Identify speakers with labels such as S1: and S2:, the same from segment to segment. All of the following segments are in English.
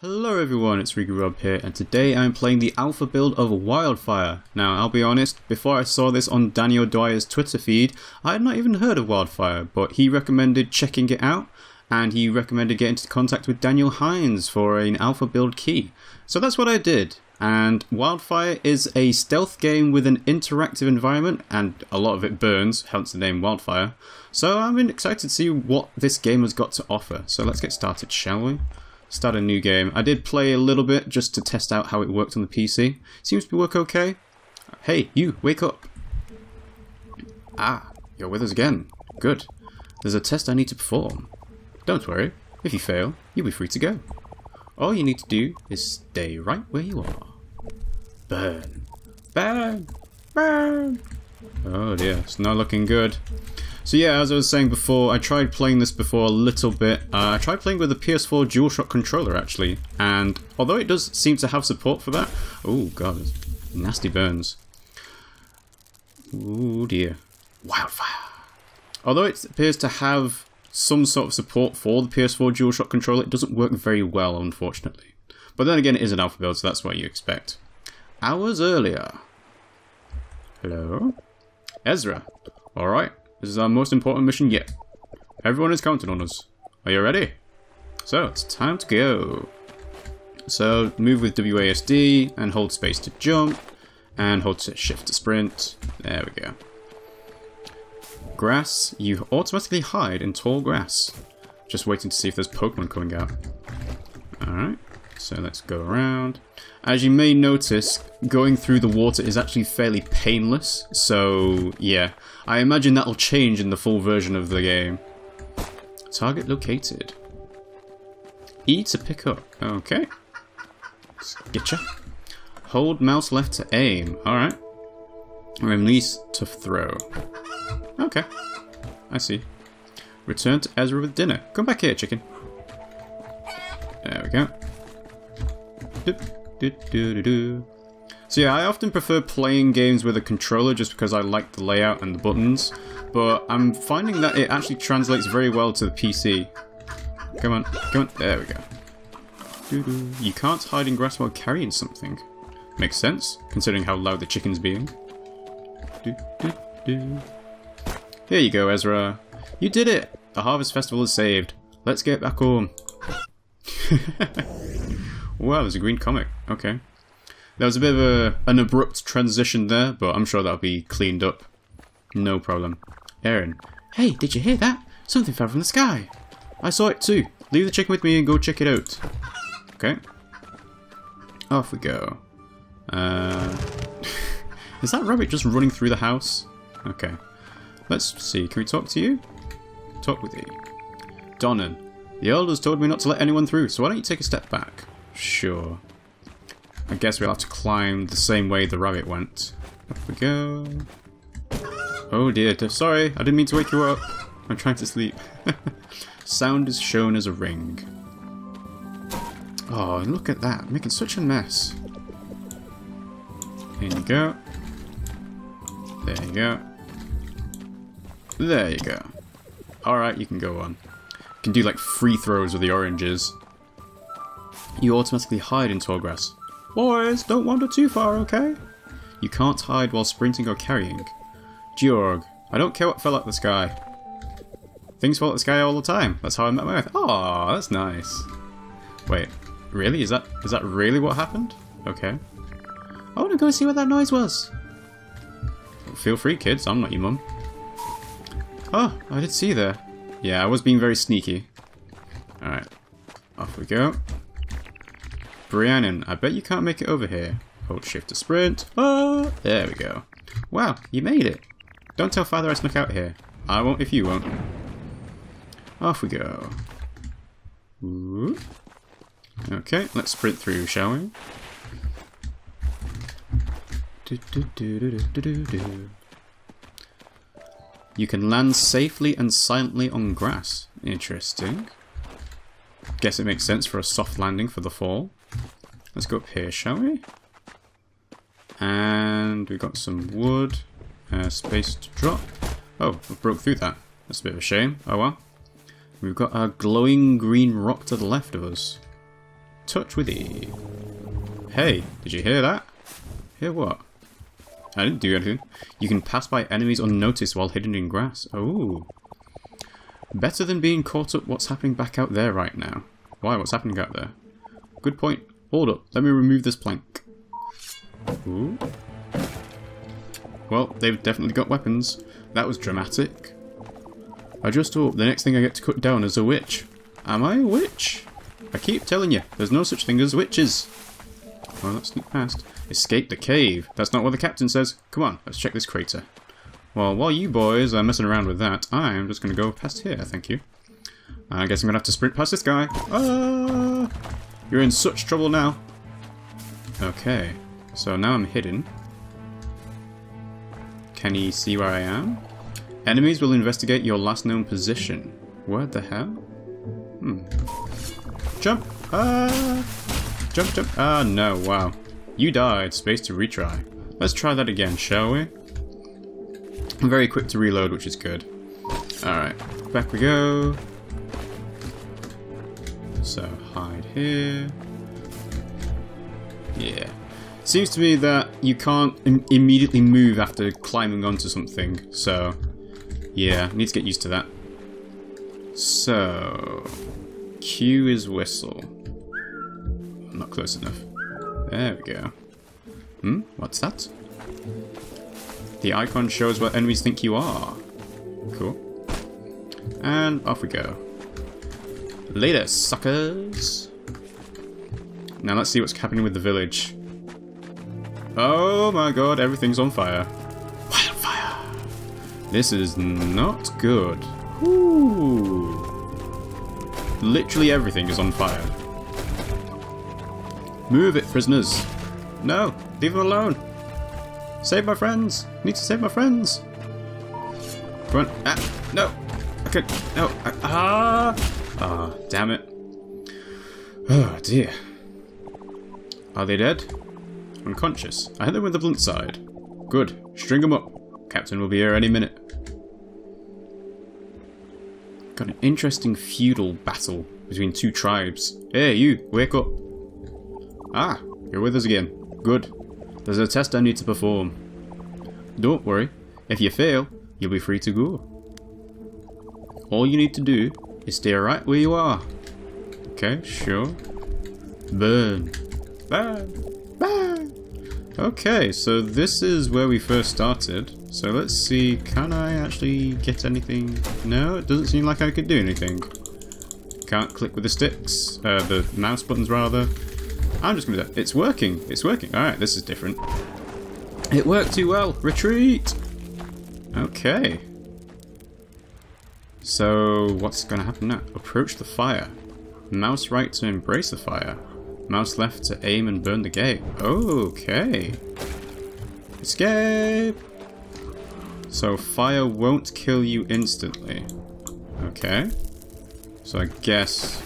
S1: Hello everyone, it's RiggyRob here, and today I'm playing the alpha build of Wildfire. Now, I'll be honest, before I saw this on Daniel Dwyer's Twitter feed, I had not even heard of Wildfire, but he recommended checking it out, and he recommended getting into contact with Daniel Hindes for an alpha build key. So that's what I did, and Wildfire is a stealth game with an interactive environment, and a lot of it burns, hence the name Wildfire. So I'm excited to see what this game has got to offer. So let's get started, shall we? Start a new game. I did play a little bit just to test out how it worked on the PC. Seems to work okay. Hey, you, wake up. Ah, you're with us again. Good. There's a test I need to perform. Don't worry. If you fail, you'll be free to go. All you need to do is stay right where you are. Burn. Burn. Burn. Oh dear, it's not looking good. So yeah, as I was saying before, I tried playing this before a little bit. Uh, I tried playing with the PS4 DualShock controller actually, and although it does seem to have support for that, oh god, nasty burns. Oh dear, wildfire. Although it appears to have some sort of support for the PS4 DualShock controller, it doesn't work very well, unfortunately. But then again, it is an alpha build, so that's what you expect. Hours earlier. Hello? Ezra. Alright, this is our most important mission yet. Everyone is counting on us. Are you ready? So, it's time to go. So, move with WASD, and hold space to jump, and hold shift to sprint. There we go. Grass, you automatically hide in tall grass. Just waiting to see if there's Pokemon coming out. Alright, so let's go around. As you may notice, going through the water is actually fairly painless, so yeah, I imagine that'll change in the full version of the game. Target located. E to pick up. Okay. Getcha. Hold mouse left to aim. Alright. Release to throw. Okay. I see. Return to Ezra with dinner. Come back here, chicken. There we go. So yeah, I often prefer playing games with a controller just because I like the layout and the buttons, but I'm finding that it actually translates very well to the PC. Come on, come on, there we go. You can't hide in grass while carrying something. Makes sense, considering how loud the chicken's being. Here you go, Ezra. You did it! The Harvest Festival is saved. Let's get back home. Wow, there's a green comic. Okay. There was a bit of a, an abrupt transition there, but I'm sure that'll be cleaned up. No problem. Aaron. Hey, did you hear that? Something fell from the sky. I saw it too. Leave the chicken with me and go check it out. Okay. Off we go. Uh, is that rabbit just running through the house? Okay. Let's see. Can we talk to you? Talk with you. Donnan. The elders told me not to let anyone through, so why don't you take a step back? Sure. I guess we'll have to climb the same way the rabbit went. Up we go. Oh dear, sorry, I didn't mean to wake you up. I'm trying to sleep. Sound is shown as a ring. Oh, look at that, making such a mess. Here you go. There you go. There you go. Alright, you can go on. You can do like free throws with the oranges you automatically hide in tall grass. Boys, don't wander too far, okay? You can't hide while sprinting or carrying. Georg, I don't care what fell out the sky. Things fall out the sky all the time. That's how I met my wife. Oh, that's nice. Wait, really? Is that is that really what happened? Okay. I want to go see what that noise was. Feel free, kids. I'm not your mum. Oh, I did see there. Yeah, I was being very sneaky. Alright. Off we go. Briannon, I bet you can't make it over here. Hold shift to sprint. Oh, there we go. Wow, you made it. Don't tell father I snuck out here. I won't if you won't. Off we go. Ooh. Okay, let's sprint through, shall we? You can land safely and silently on grass. Interesting. Guess it makes sense for a soft landing for the fall. Let's go up here, shall we? And we've got some wood, uh, space to drop. Oh, we broke through that. That's a bit of a shame. Oh well. We've got a glowing green rock to the left of us. touch with E. Hey, did you hear that? Hear what? I didn't do anything. You can pass by enemies unnoticed while hidden in grass. Oh. Better than being caught up what's happening back out there right now. Why? What's happening out there? Good point. Hold up. Let me remove this plank. Ooh. Well, they've definitely got weapons. That was dramatic. I just hope the next thing I get to cut down is a witch. Am I a witch? I keep telling you, there's no such thing as witches. Well, let's sneak past. Escape the cave. That's not what the captain says. Come on, let's check this crater. Well, while you boys are messing around with that, I'm just going to go past here, thank you. I guess I'm going to have to sprint past this guy. Ah! You're in such trouble now. Okay, so now I'm hidden. Can he see where I am? Enemies will investigate your last known position. What the hell? Hmm. Jump! Ah! Jump, jump! Ah, no, wow. You died. Space to retry. Let's try that again, shall we? I'm very quick to reload, which is good. Alright, back we go. So, hide here. Yeah. Seems to me that you can't Im immediately move after climbing onto something, so... Yeah, need to get used to that. So... Q is whistle. Not close enough. There we go. Hmm? What's that? The icon shows what enemies think you are. Cool. And off we go. Later, suckers! Now let's see what's happening with the village. Oh my god, everything's on fire. Wildfire! This is not good. Ooh. Literally everything is on fire. Move it, prisoners. No, leave them alone. Save my friends. Need to save my friends. Run! Ah, no. Could. No. ah. Ah, damn it. Oh, dear. Are they dead? Unconscious. I hit them with the blunt side. Good. String them up. Captain will be here any minute. Got an interesting feudal battle between two tribes. Hey, you, wake up. Ah, you're with us again. Good. There's a test I need to perform. Don't worry. If you fail, you'll be free to go. All you need to do stay right where you are. Okay, sure. Burn. Burn. Burn. Okay, so this is where we first started. So let's see, can I actually get anything? No, it doesn't seem like I could do anything. Can't click with the sticks, uh, the mouse buttons rather. I'm just gonna do It's working, it's working. Alright, this is different. It worked too well. Retreat! Okay. So, what's gonna happen now? Approach the fire. Mouse right to embrace the fire. Mouse left to aim and burn the gate. Okay. Escape! So fire won't kill you instantly. Okay. So I guess...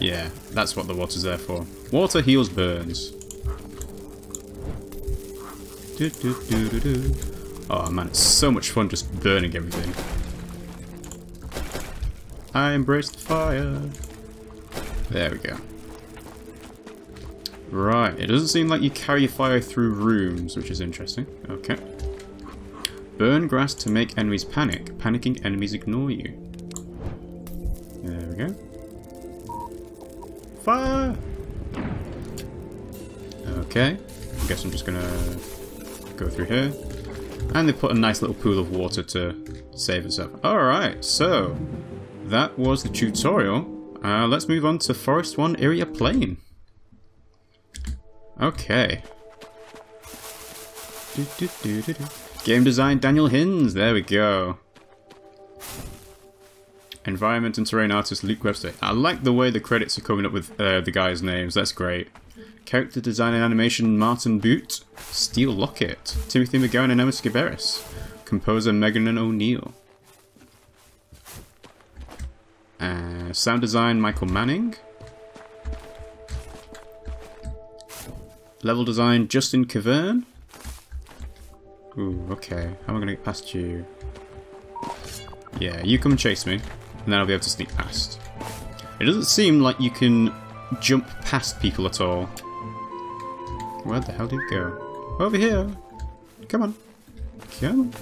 S1: Yeah, that's what the water's there for. Water heals burns. Do, do, do, oh man, it's so much fun just burning everything. I embrace the fire. There we go. Right, it doesn't seem like you carry fire through rooms, which is interesting. Okay. Burn grass to make enemies panic. Panicking enemies ignore you. There we go. Fire! Okay. I guess I'm just gonna go through here. And they put a nice little pool of water to save us up. Alright, so that was the tutorial. Uh, let's move on to Forest 1 Area Plain. Okay. Do, do, do, Game design Daniel Hindes, there we go. Environment and terrain artist Luke Webster. I like the way the credits are coming up with uh, the guys' names, that's great. Character design and animation Martin Boot. Steel Lockett. Timothy McGowan and Emma Skiberis. Composer Megan O'Neill. Uh, sound design Michael Manning. Level design, Justin Cavern. Ooh, okay. How am I going to get past you? Yeah, you come and chase me, and then I'll be able to sneak past. It doesn't seem like you can jump past people at all. Where the hell did it go? Over here! Come on. Come on.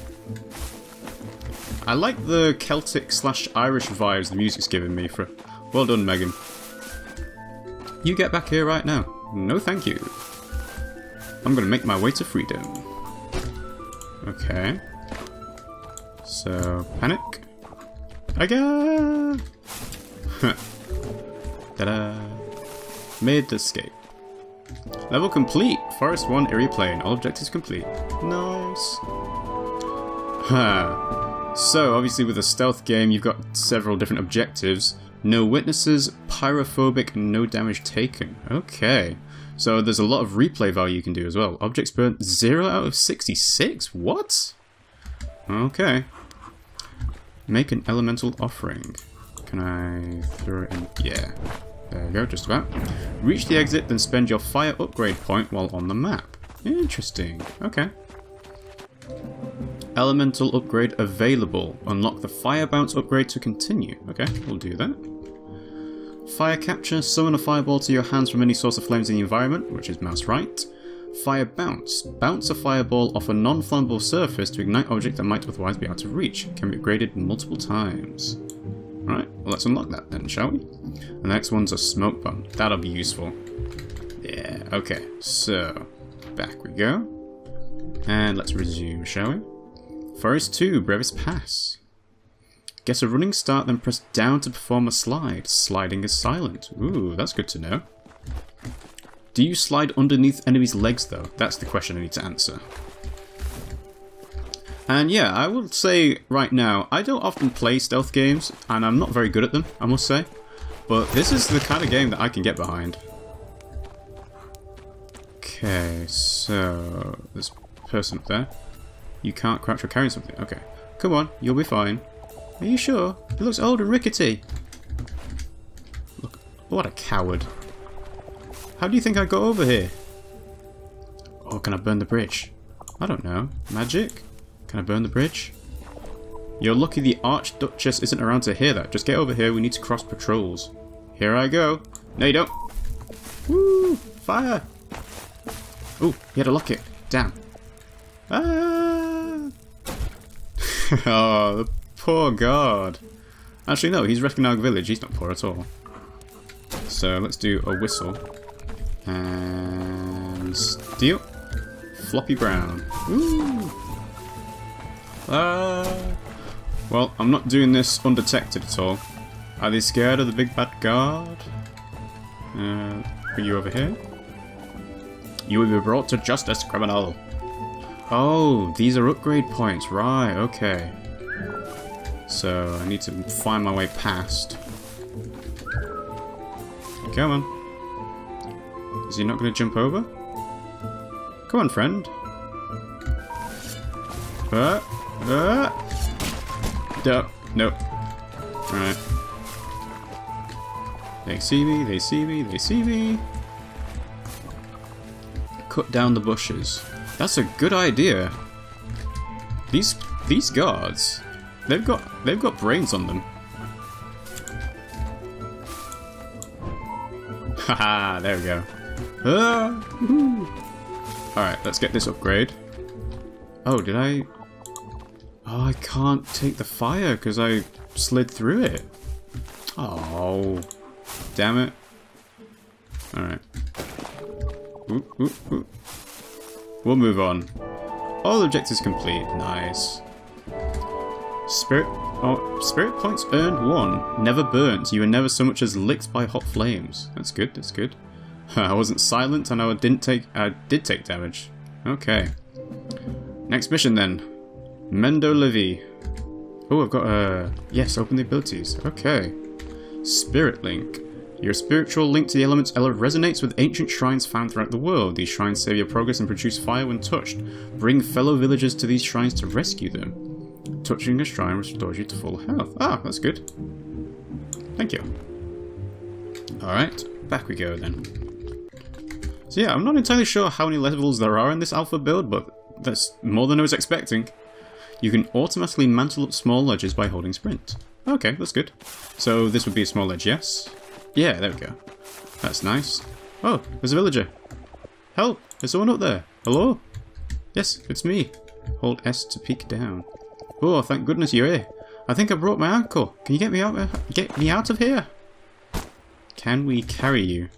S1: I like the Celtic slash Irish vibes the music's giving me for... Well done, Megan. You get back here right now. No thank you. I'm gonna make my way to freedom. Okay. So, panic. Again! Ta-da! Made the escape. Level complete! Forest 1 Eerie Plain. All objectives complete. Nice. Ha. So, obviously with a stealth game, you've got several different objectives. No witnesses, pyrophobic, no damage taken. Okay. So there's a lot of replay value you can do as well. Objects burnt 0 out of 66? What? Okay. Make an elemental offering. Can I throw it in? Yeah. There you go, just about. Reach the exit, then spend your fire upgrade point while on the map. Interesting. Okay. Elemental upgrade available. Unlock the fire bounce upgrade to continue. Okay, we'll do that. Fire capture. Summon a fireball to your hands from any source of flames in the environment, which is mouse right. Fire bounce. Bounce a fireball off a non-flammable surface to ignite object that might otherwise be out of reach. Can be upgraded multiple times. Alright, well let's unlock that then, shall we? The next one's a smoke bomb. That'll be useful. Yeah, okay. So, back we go. And let's resume, shall we? Forest 2, Brevis Pass. Get a running start, then press down to perform a slide. Sliding is silent. Ooh, that's good to know. Do you slide underneath enemies' legs, though? That's the question I need to answer. And yeah, I will say right now, I don't often play stealth games, and I'm not very good at them, I must say. But this is the kind of game that I can get behind. Okay, so... A person up there. You can't crouch or carry something. Okay. Come on, you'll be fine. Are you sure? It looks old and rickety. Look, what a coward. How do you think I got over here? Or can I burn the bridge? I don't know. Magic? Can I burn the bridge? You're lucky the Archduchess isn't around to hear that. Just get over here, we need to cross patrols. Here I go. No you don't. Woo! Fire! Oh, he had a locket. Damn. Ah! oh, the poor guard. Actually, no, he's Recknag Village. He's not poor at all. So let's do a whistle. And steel. Floppy brown. Ooh. Uh, well, I'm not doing this undetected at all. Are they scared of the big bad guard? Uh, are you over here? You will be brought to justice, criminal. Oh, these are upgrade points. Right, okay. So, I need to find my way past. Come on. Is he not going to jump over? Come on, friend. Uh, uh. Duh. Nope. Alright. They see me, they see me, they see me. Cut down the bushes. That's a good idea. These these guards, they've got they've got brains on them. Haha, there we go. Ah, Alright, let's get this upgrade. Oh, did I... Oh, I can't take the fire because I slid through it. Oh, damn it. Alright. We'll move on. All objectives complete. Nice. Spirit oh, spirit points earned one. Never burnt. You were never so much as licked by hot flames. That's good, that's good. I wasn't silent and I didn't take I did take damage. Okay. Next mission then. Mendo Levy. Oh, I've got, uh, yes, open the abilities. Okay. Spirit Link. Your spiritual link to the elements Ela resonates with ancient shrines found throughout the world. These shrines save your progress and produce fire when touched. Bring fellow villagers to these shrines to rescue them. Touching a shrine restores you to full health. Ah, that's good. Thank you. Alright, back we go then. So yeah, I'm not entirely sure how many levels there are in this alpha build, but that's more than I was expecting. You can automatically mantle up small ledges by holding sprint. Okay, that's good. So this would be a small ledge, yes? Yeah, there we go. That's nice. Oh, there's a villager. Help! There's someone up there. Hello? Yes, it's me. Hold S to peek down. Oh, thank goodness you're here. I think I broke my ankle. Can you get me out? Uh, get me out of here? Can we carry you?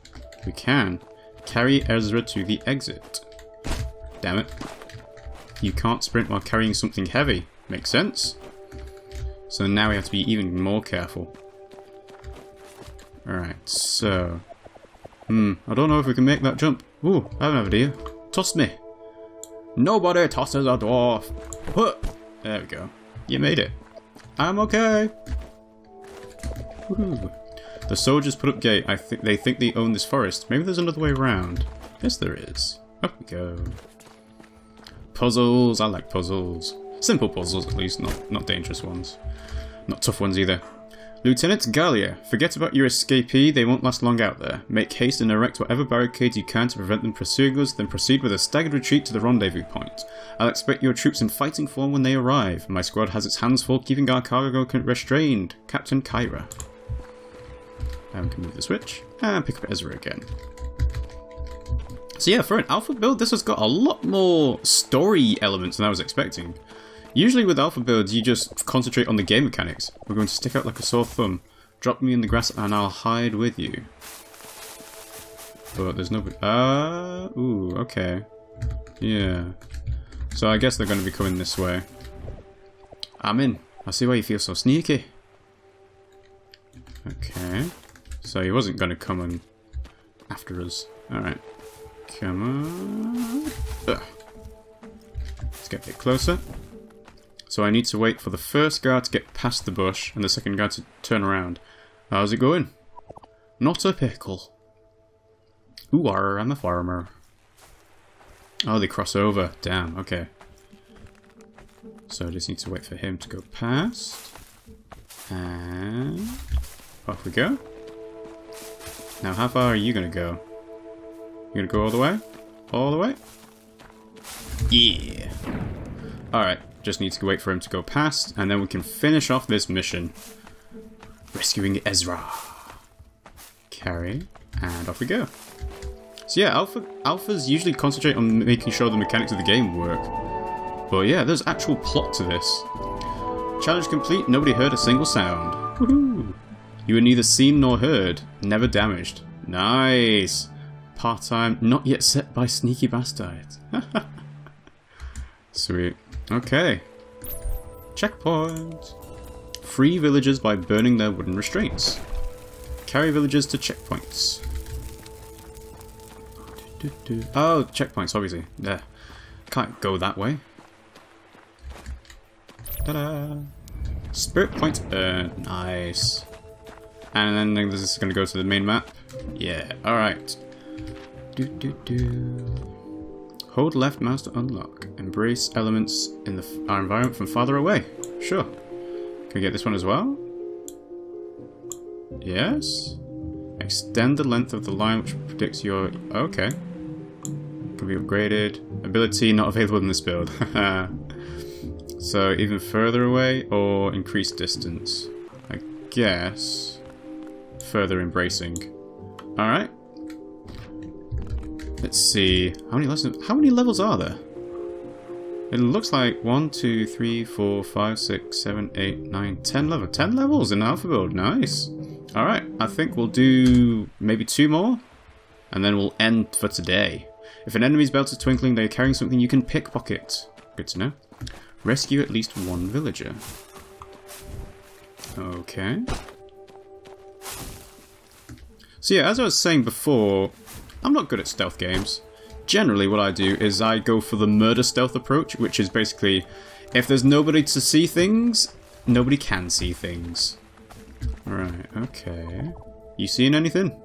S1: We can. Carry Ezra to the exit. Damn it. You can't sprint while carrying something heavy. Makes sense. So now we have to be even more careful. Alright, so... Hmm, I don't know if we can make that jump. Ooh, I have an idea. Toss me. Nobody tosses a dwarf. There we go. You made it. I'm okay. The soldiers put up gate. I think they think they own this forest. Maybe there's another way around. Yes, there is. Up we go. Puzzles. I like puzzles. Simple puzzles, at least. Not not dangerous ones. Not tough ones either. Lieutenant Gallia, forget about your escapee, they won't last long out there. Make haste and erect whatever barricades you can to prevent them pursuing us, then proceed with a staggered retreat to the rendezvous point. I'll expect your troops in fighting form when they arrive. My squad has its hands full keeping our cargo restrained. Captain Kyra. And we can move the switch, and pick up Ezra again. So yeah, for an alpha build, this has got a lot more story elements than I was expecting. Usually with alpha builds, you just concentrate on the game mechanics. We're going to stick out like a sore thumb. Drop me in the grass and I'll hide with you. But there's nobody. Ah, uh, ooh, okay. Yeah. So I guess they're going to be coming this way. I'm in. I see why you feel so sneaky. Okay. So he wasn't going to come and after us. Alright. Come on. Ugh. Let's get a bit closer. So I need to wait for the first guard to get past the bush and the second guard to turn around. How's it going? Not a pickle. Ooh, I'm a farmer. Oh, they cross over. Damn, okay. So I just need to wait for him to go past. And off we go. Now, how far are you to go? You to go all the way? All the way? Yeah. Alright. Just need to wait for him to go past, and then we can finish off this mission. Rescuing Ezra. Carry, and off we go. So yeah, alpha alphas usually concentrate on making sure the mechanics of the game work. But yeah, there's actual plot to this. Challenge complete, nobody heard a single sound. Woohoo! You were neither seen nor heard, never damaged. Nice! Part-time, not yet set by sneaky bastards. Sweet. Okay. Checkpoint. Free villagers by burning their wooden restraints. Carry villagers to checkpoints. Oh, checkpoints, obviously. Yeah. Can't go that way. Ta-da! Spirit point uh, Nice. And then this is going to go to the main map. Yeah, alright. Do do do. Hold left mouse to unlock. Embrace elements in the, our environment from farther away. Sure. Can we get this one as well? Yes. Extend the length of the line which predicts your... Okay. Can be upgraded. Ability not available in this build. so even further away or increased distance? I guess. Further embracing. Alright. Let's see. How many levels? How many levels are there? It looks like 1, 2, 3, 4, 5, 6, 7, 8, 9, 10 levels. 10 levels in Alpha Build. Nice. Alright, I think we'll do maybe two more. And then we'll end for today. If an enemy's belt is twinkling, they're carrying something you can pickpocket. Good to know. Rescue at least one villager. Okay. So yeah, as I was saying before, I'm not good at stealth games. Generally what I do is I go for the murder stealth approach, which is basically, if there's nobody to see things, nobody can see things. Right, okay. You seen anything?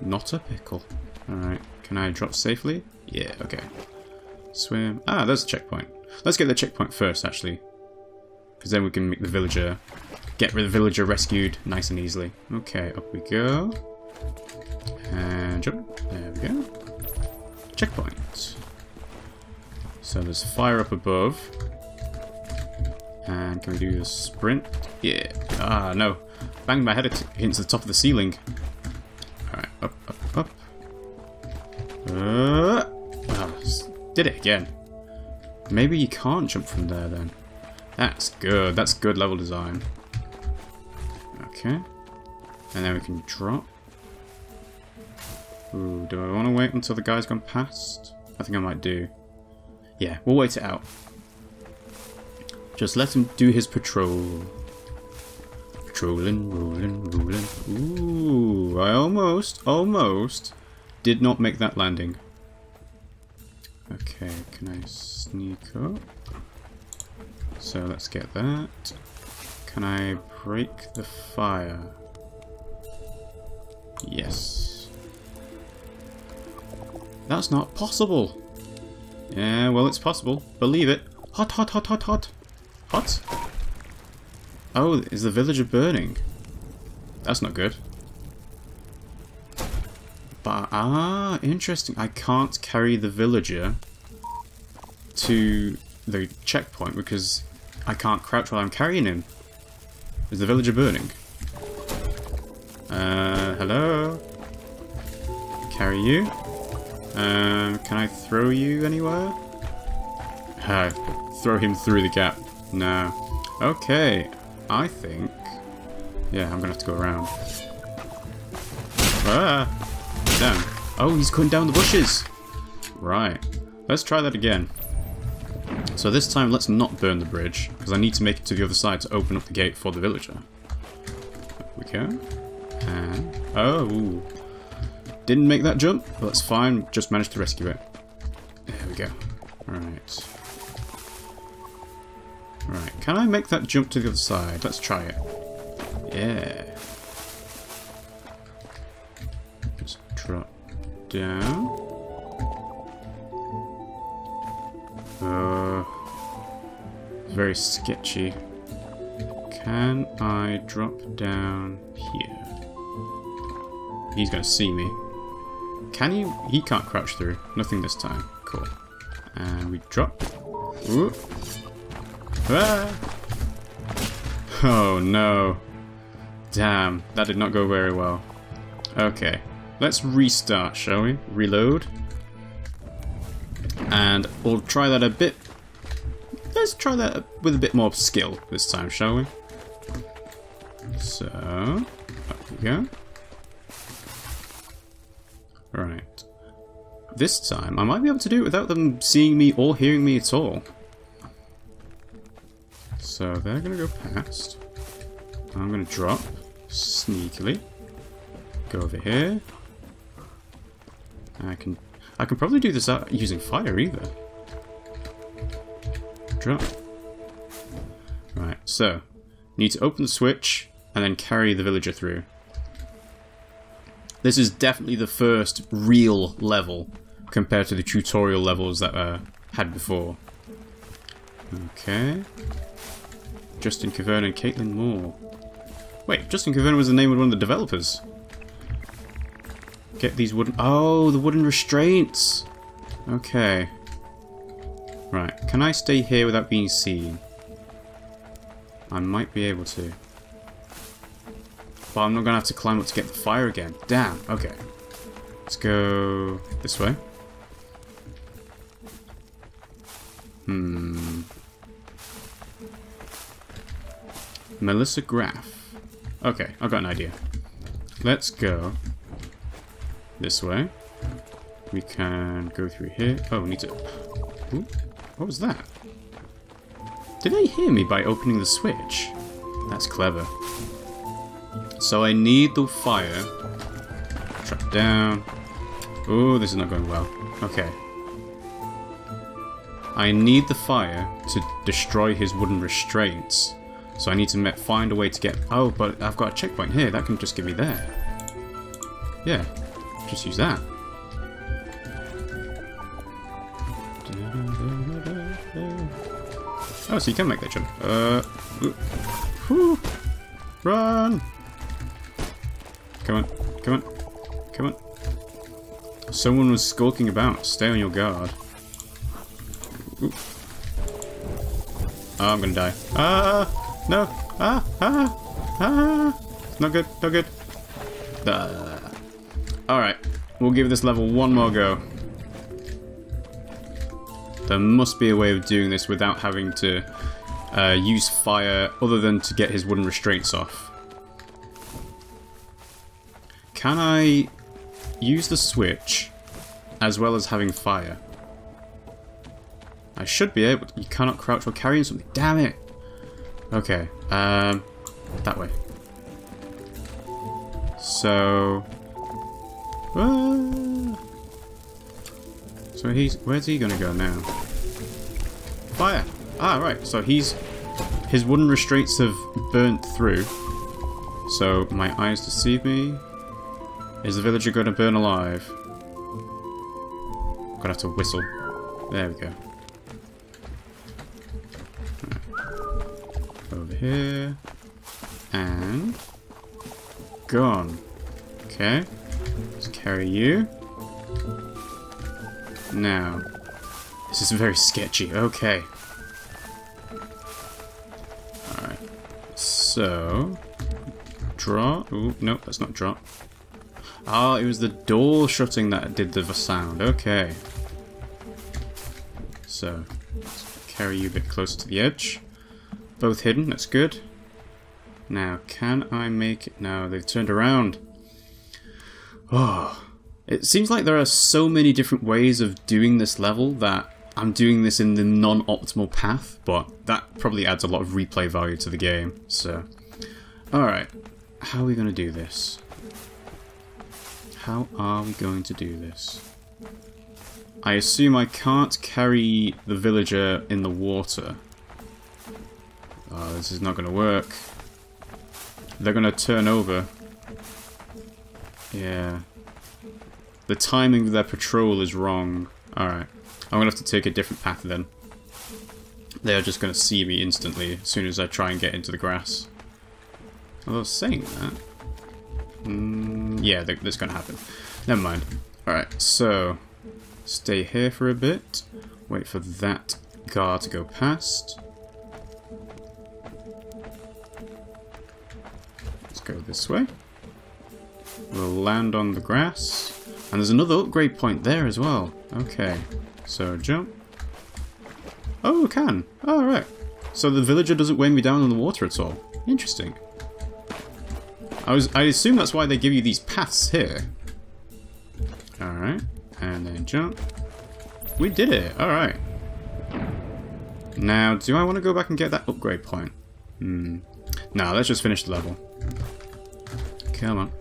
S1: Not a pickle. Alright, can I drop safely? Yeah, okay. Swim. Ah, there's a checkpoint. Let's get the checkpoint first, actually. Because then we can make the villager... Get the villager rescued nice and easily. Okay, up we go. And jump. There we go. Checkpoint. So there's fire up above. And can we do the sprint? Yeah. Ah, no. Bang my head against the top of the ceiling. Alright, up, up, up. Uh, ah, did it again. Maybe you can't jump from there then. That's good. That's good level design. Okay. And then we can drop. Ooh, do I want to wait until the guy's gone past? I think I might do. Yeah, we'll wait it out. Just let him do his patrol. Patrolling, rolling, rolling. Ooh, I almost, almost did not make that landing. Okay, can I sneak up? So let's get that. Can I break the fire? Yes. That's not possible. Yeah, well, it's possible. Believe it. Hot, hot, hot, hot, hot. Hot? Oh, is the villager burning? That's not good. But, ah, interesting. I can't carry the villager to the checkpoint because I can't crouch while I'm carrying him. Is the villager burning? Uh, hello? Carry you? Um, can I throw you anywhere? Uh, throw him through the gap. No. Okay, I think... Yeah, I'm gonna have to go around. Ah! Damn. Oh, he's cutting down the bushes! Right. Let's try that again. So this time, let's not burn the bridge, because I need to make it to the other side to open up the gate for the villager. There we go. And... Oh! Didn't make that jump, but that's fine. Just managed to rescue it. There we go. Right. Right, can I make that jump to the other side? Let's try it. Yeah. Just drop down. Uh, very sketchy. Can I drop down here? He's gonna see me. Can he? He can't crouch through. Nothing this time. Cool. And we drop. Ooh. Ah! Oh no. Damn, that did not go very well. Okay, let's restart, shall we? Reload. And we'll try that a bit... Let's try that with a bit more skill this time, shall we? So, up we go. Right. This time, I might be able to do it without them seeing me or hearing me at all. So they're going to go past. I'm going to drop sneakily. Go over here. I can I can probably do this using fire either. Drop. Right, so need to open the switch and then carry the villager through. This is definitely the first real level compared to the tutorial levels that I uh, had before. Okay. Justin Cavern and Caitlin Moore. Wait, Justin Cavern was the name of one of the developers. Get these wooden... Oh, the wooden restraints! Okay. Right, can I stay here without being seen? I might be able to. But I'm not going to have to climb up to get the fire again. Damn, okay. Let's go this way. Hmm. Melissa Graff. Okay, I've got an idea. Let's go this way. We can go through here. Oh, we need to... Ooh, what was that? Did they hear me by opening the switch? That's clever. So I need the fire. Drop down. Oh, this is not going well. Okay. I need the fire to destroy his wooden restraints. So I need to find a way to get... Oh, but I've got a checkpoint here. That can just get me there. Yeah. Just use that. Oh, so you can make that jump. Uh... Run! Come on. Come on. Come on. Someone was skulking about. Stay on your guard. Ooh. Oh, I'm gonna die. Ah! No. Ah, ah, ah. Not good, not good. Uh. Alright. We'll give this level one more go. There must be a way of doing this without having to uh, use fire other than to get his wooden restraints off. Can I use the switch as well as having fire? I should be able to. You cannot crouch while carrying something. Damn it! Okay, um, that way. So... Uh, so he's... Where's he gonna go now? Fire! Ah, right. So he's... His wooden restraints have burnt through. So my eyes deceive me. Is the villager gonna burn alive? I'm Gonna have to whistle. There we go. Over here. And... Gone. Okay. Let's carry you. Now. This is very sketchy. Okay. Alright. So... Draw. Ooh, no, that's not drop. Ah, it was the door shutting that did the sound. Okay. So, carry you a bit closer to the edge. Both hidden, that's good. Now, can I make it? No, they've turned around. Oh, it seems like there are so many different ways of doing this level that I'm doing this in the non-optimal path, but that probably adds a lot of replay value to the game, so... Alright, how are we going to do this? How are we going to do this? I assume I can't carry the villager in the water. Oh, this is not going to work. They're going to turn over. Yeah. The timing of their patrol is wrong. Alright. I'm going to have to take a different path then. They are just going to see me instantly as soon as I try and get into the grass. Although saying that... Mm, yeah, that's going to happen. Never mind. Alright, so... Stay here for a bit. Wait for that guard to go past. Let's go this way. We'll land on the grass. And there's another upgrade point there as well. Okay. So jump. Oh, it can. Oh. So the villager doesn't weigh me down in the water at all. Interesting. I was I assume that's why they give you these paths here. Alright. And then jump. We did it. Alright. Now, do I want to go back and get that upgrade point? Hmm. No, let's just finish the level. Come on.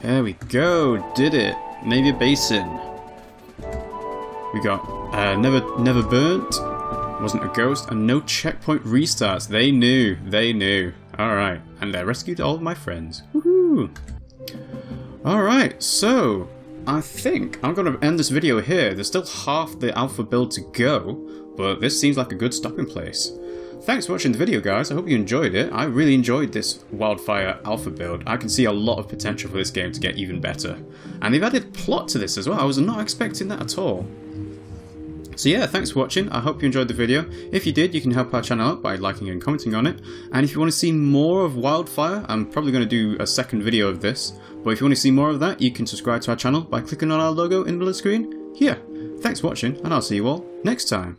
S1: There we go, did it. Navy Basin. We got uh, never never burnt, wasn't a ghost, and no checkpoint restarts. They knew, they knew. Alright, and I rescued all my friends. Woohoo! Alright, so I think I'm going to end this video here. There's still half the alpha build to go, but this seems like a good stopping place. Thanks for watching the video guys, I hope you enjoyed it. I really enjoyed this Wildfire Alpha build. I can see a lot of potential for this game to get even better. And they've added plot to this as well, I was not expecting that at all. So yeah, thanks for watching, I hope you enjoyed the video. If you did, you can help our channel out by liking and commenting on it. And if you want to see more of Wildfire, I'm probably going to do a second video of this. But if you want to see more of that, you can subscribe to our channel by clicking on our logo in the screen here. Thanks for watching, and I'll see you all next time.